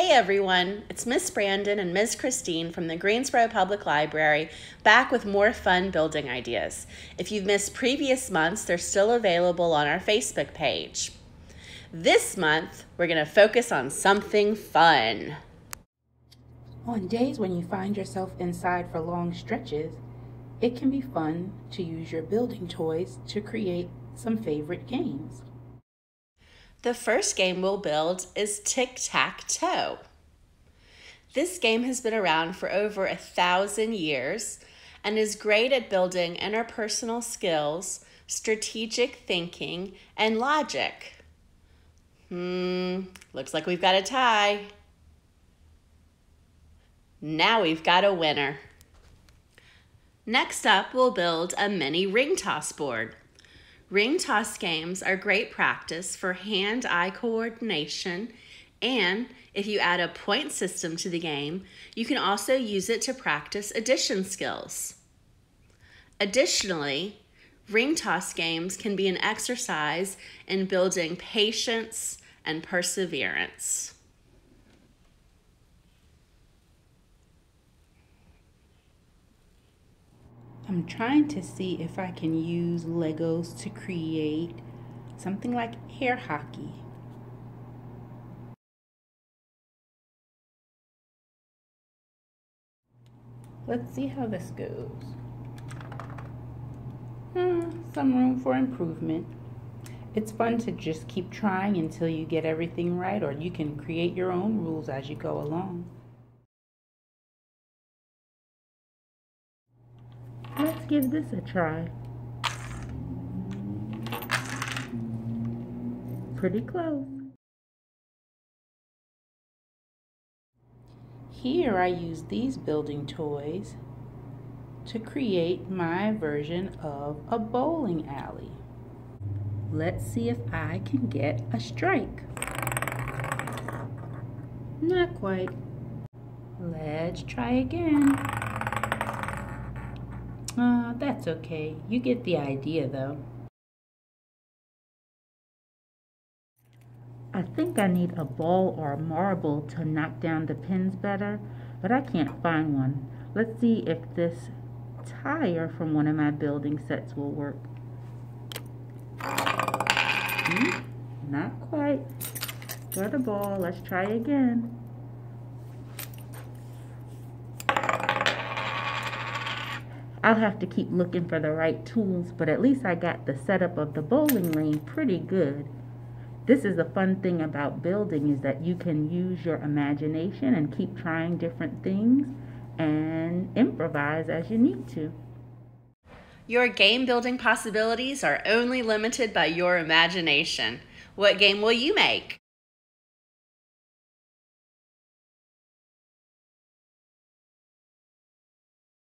Hey everyone, it's Miss Brandon and Ms. Christine from the Greensboro Public Library back with more fun building ideas. If you've missed previous months, they're still available on our Facebook page. This month, we're going to focus on something fun. On days when you find yourself inside for long stretches, it can be fun to use your building toys to create some favorite games. The first game we'll build is Tic Tac Toe. This game has been around for over a thousand years and is great at building interpersonal skills, strategic thinking, and logic. Hmm, looks like we've got a tie. Now we've got a winner. Next up, we'll build a mini ring toss board. Ring toss games are great practice for hand-eye coordination and if you add a point system to the game, you can also use it to practice addition skills. Additionally, ring toss games can be an exercise in building patience and perseverance. I'm trying to see if I can use Legos to create something like air hockey. Let's see how this goes. Hmm, some room for improvement. It's fun to just keep trying until you get everything right, or you can create your own rules as you go along. Let's give this a try. Pretty close. Here I use these building toys to create my version of a bowling alley. Let's see if I can get a strike. Not quite. Let's try again. Uh, that's okay. You get the idea though. I think I need a ball or a marble to knock down the pins better, but I can't find one. Let's see if this tire from one of my building sets will work. Hmm, not quite. Got a ball. Let's try again. I'll have to keep looking for the right tools, but at least I got the setup of the bowling lane pretty good. This is the fun thing about building is that you can use your imagination and keep trying different things and improvise as you need to. Your game building possibilities are only limited by your imagination. What game will you make?